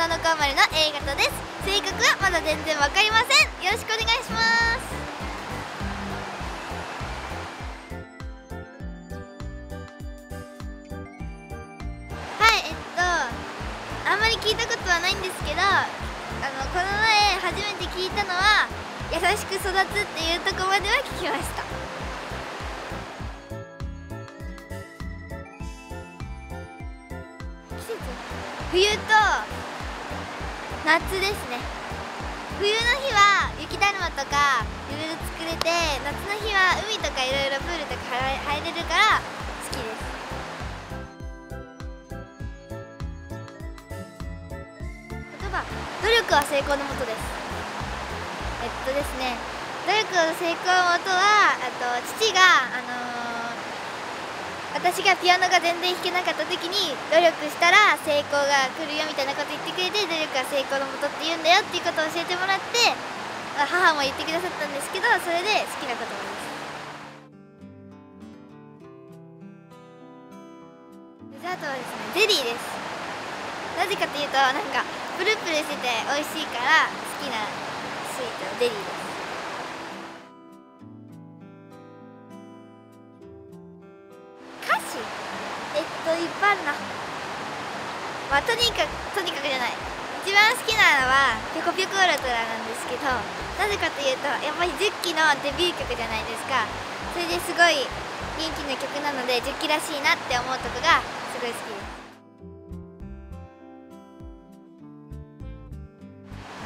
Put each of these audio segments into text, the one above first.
7日生まれの A 型です。性格はまだ全然わかりません。よろしくお願いします。はいえっとあんまり聞いたことはないんですけどあのこの前初めて聞いたのは優しく育つっていうとこまでは聞きました。季節？冬夏ですね。冬の日は雪だるまとかいろいろ作れて夏の日は海とかいろいろプールとか入れるから好きです。言葉努力は成功のもとです。えっとですね努力の成功のもとはあと父があのー私がピアノが全然弾けなかった時に努力したら成功が来るよみたいなこと言ってくれて努力は成功のもとって言うんだよっていうことを教えてもらって母も言ってくださったんですけどそれで好きな言葉です。デザートはですねゼリーです。なぜかというとなんかプルプルしてて美味しいから好きなスイートゼリーです。いっぱいあるなまあとにかくとにかくじゃない。一番好きなのはピョコピョコウルトラなんですけどなぜかというとやっぱり10期のデビュー曲じゃないですか。それですごい元気な曲なので10期らしいなって思うとこがすごい好きです。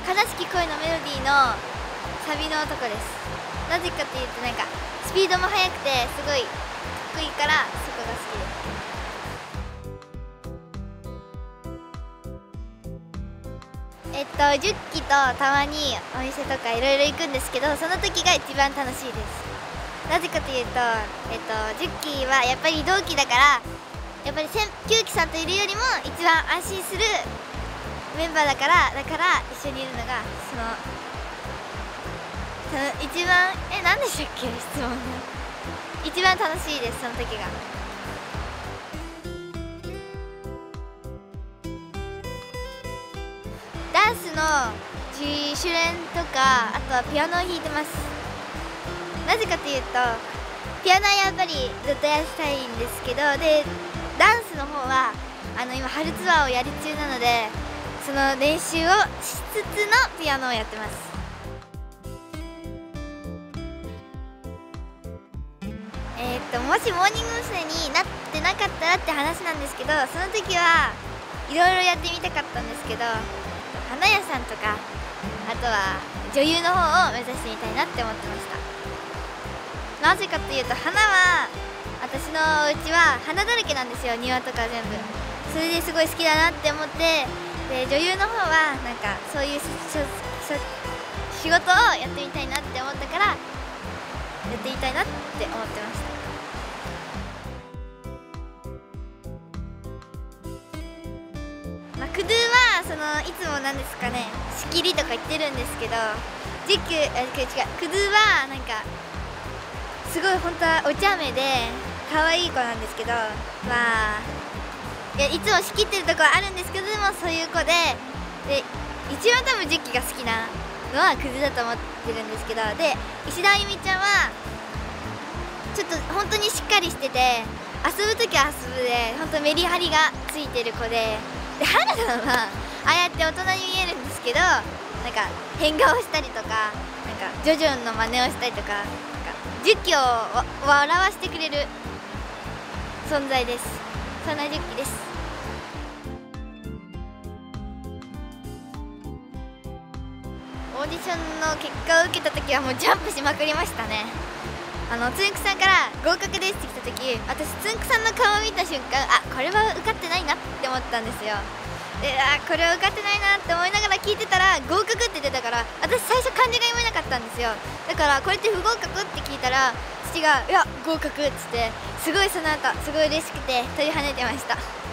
悲しき恋のメロディーのサビのとこです。なぜかというとなんかスピードも速くてすごいかっこいいからそこが好きです。と10期とたまにお店とかいろいろ行くんですけどその時が一番楽しいです。なぜかというと、えっと、10期はやっぱり同期だからやっぱり9期さんといるよりも一番安心するメンバーだからだから一緒にいるのがそのその一番え何でしたっけ？質問が。一番楽しいですその時が。の自主練とかあとはピアノを弾いてますなぜかというとピアノはやっぱりずっとやりたいんですけどでダンスの方はあの今春ツアーをやり中なのでその練習をしつつのピアノをやってますえ、っともしモーニング娘。になってなかったらって話なんですけどその時はいろいろやってみたかったんですけど花屋さんとかあとは女優の方を目指してみたいなって思ってました。なぜかっていうと花は私のお家は花だらけなんですよ庭とか全部。それですごい好きだなって思ってで女優の方はなんかそういう仕事をやってみたいなって思ったからやってみたいなって思ってました。まあ、クドゥはそのいつもなんですかね仕切りとか言ってるんですけどジック違う違うクドゥはなんかすごい本当はお茶目で可愛い子なんですけどまあいやいつも仕切ってるとこはあるんですけどでもそういう子でで一番多分ジッキが好きなのはクズだと思ってるんですけどで石田あゆみちゃんはちょっと本当にしっかりしてて遊ぶ時は遊ぶで本当メリハリがついてる子でで花さんはああやって大人に見えるんですけどなんか変顔したりとかなんかジョジョンの真似をしたりとかなんか10期を笑わしてくれる存在です。そんな10期です。オーディションの結果を受けた時はもうジャンプしまくりましたね。あのつんくさんから合格ですって来た時私つんくさんの顔を見た瞬間あこれは受かってないなって思ったんですよ。であこれは受かってないなって思いながら聞いてたら合格って出たから私最初漢字が読めなかったんですよ。だからこれって不合格って聞いたら父が「いや合格」っつってすごいその後すごい嬉しくて飛び跳ねてました。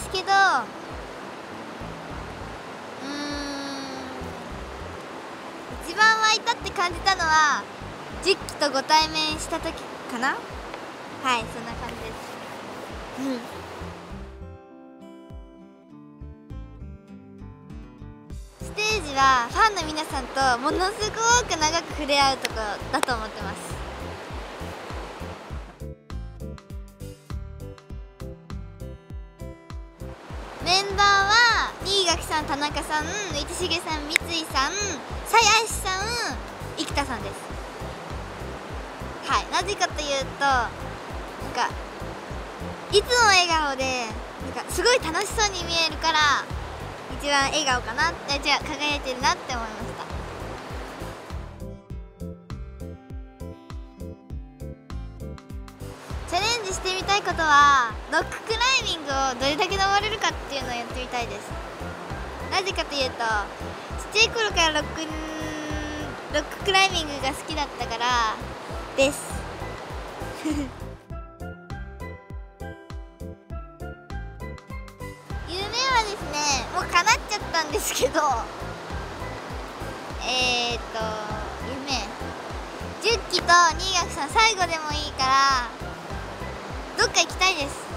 ですけどうん一番湧いたって感じたのは10期とご対面した時かな？はいそんな感じです。うん。ステージはファンの皆さんとものすごく長く触れ合うところだと思ってます。田中さん道重さん三井さん鞘師さん生田さんです。はいなぜかというとなんかいつも笑顔でなんかすごい楽しそうに見えるから一番笑顔かなってじゃあ輝いてるなって思いました。チャレンジしてみたいことはロッククライミングをどれだけ登れるかっていうのをやってみたいです。なぜかというとちっちゃい頃からロックロッククライミングが好きだったからです。夢はですねもう叶っちゃったんですけどえー、っと夢。10期と新垣さん最後でもいいからどっか行きたいです。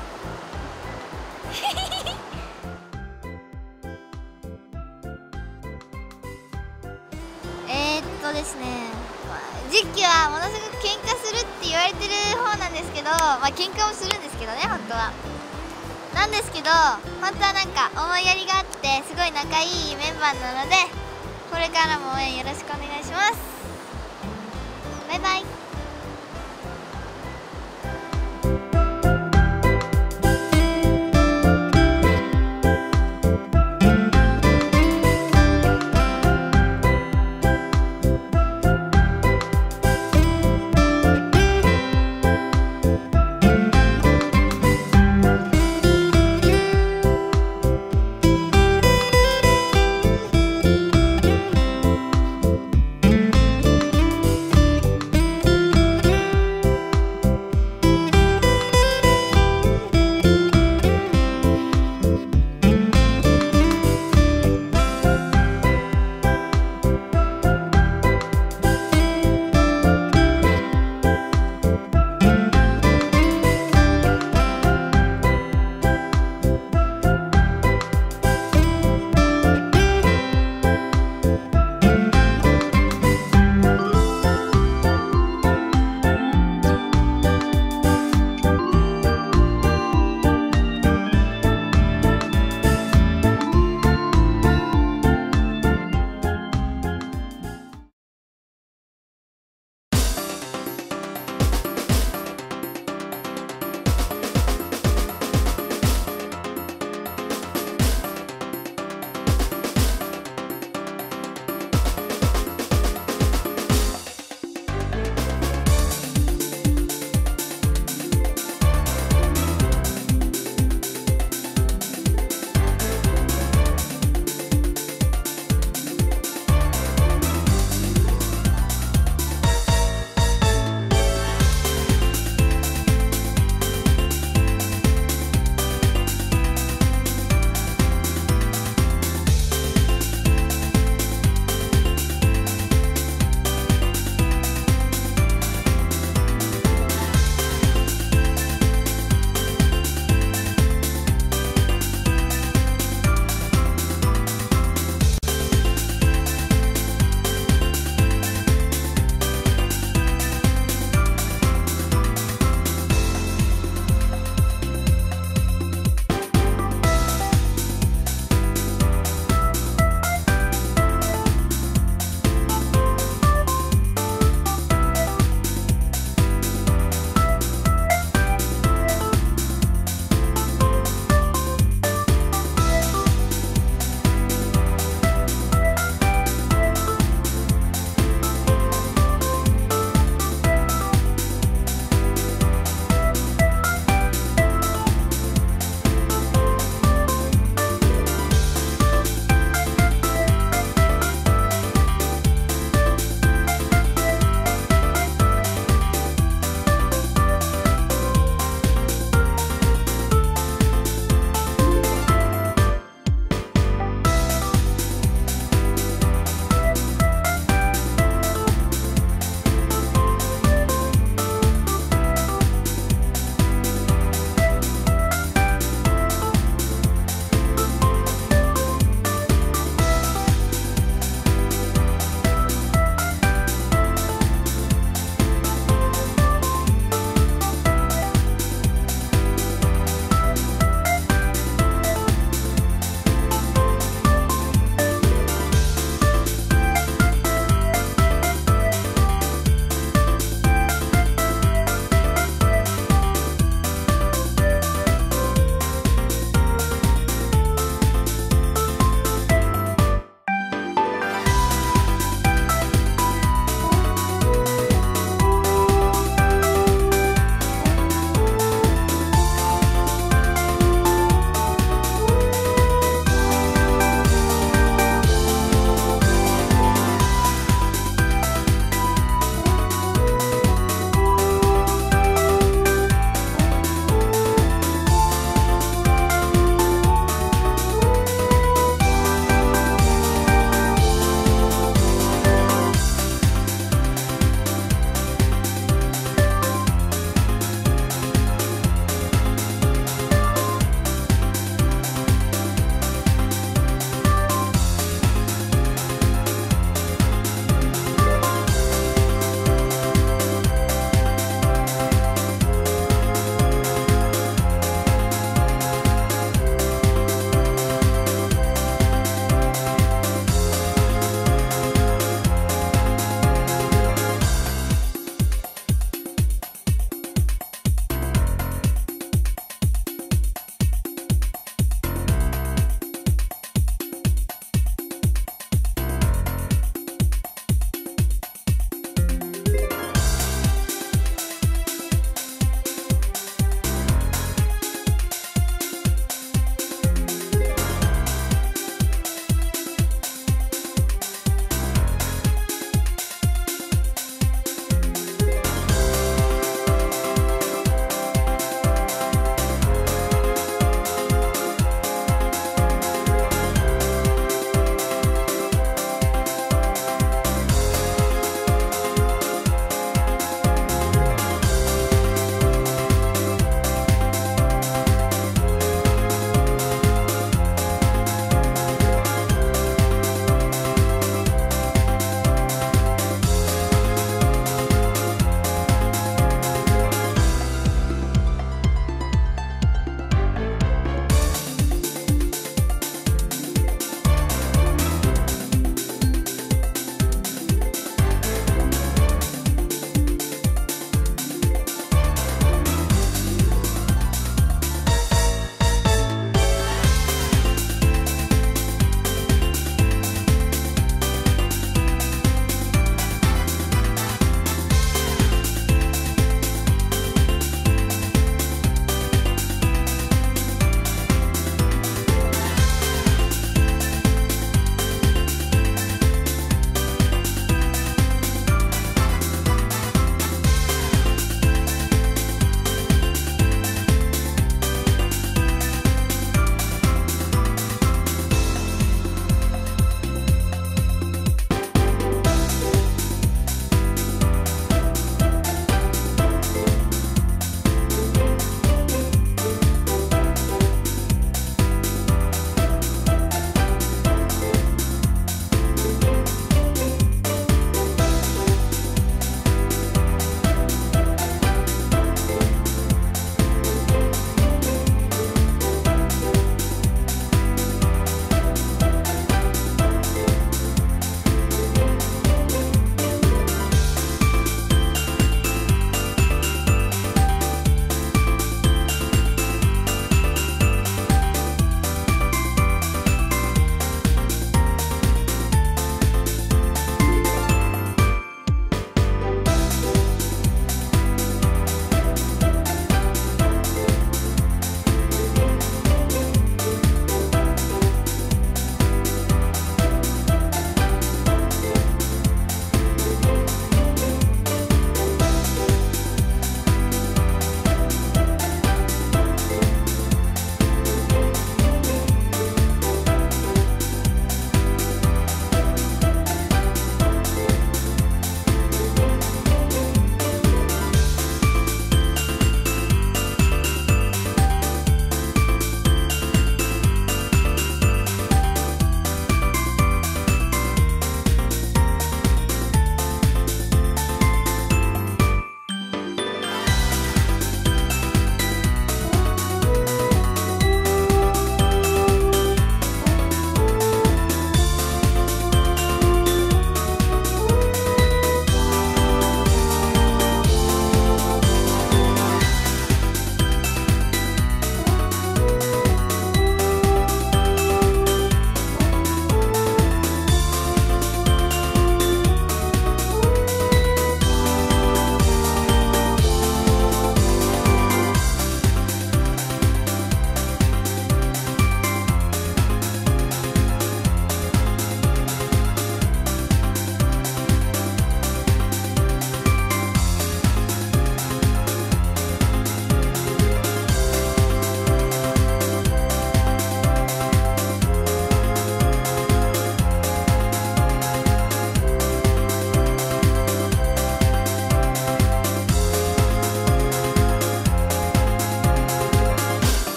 ですね。まあ、実機はものすごく喧嘩するって言われてる方なんですけどまあ喧嘩もするんですけどね本当は。なんですけど本当はなんか思いやりがあってすごい仲いいメンバーなのでこれからも応援よろしくお願いします。バイバイ。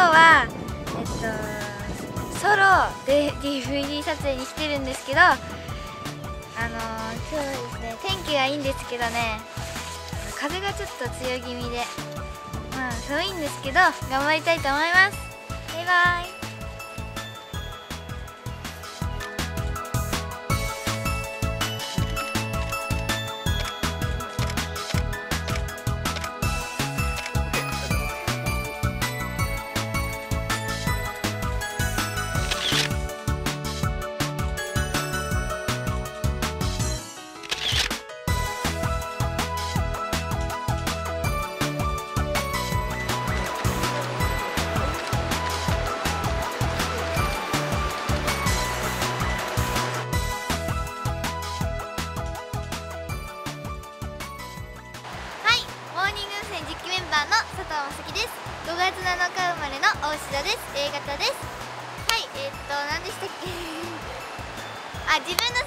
はい今日はえっとソロで DVD 撮影に来てるんですけどあのー、今日ですね天気がいいんですけどね風がちょっと強気味でまあ寒いんですけど頑張りたいと思います。バイバイ。あ自分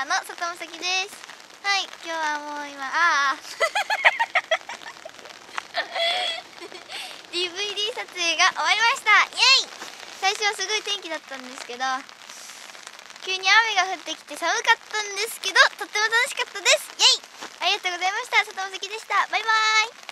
ーの里まさです。はい今日はもう今ああ DVD 撮影が終わりました。イエイ。最初はすごい天気だったんですけど急に雨が降ってきて寒かったんですけどとっても楽しかったです。イエイ。ありがとうございました。里まさでした。バイバイ。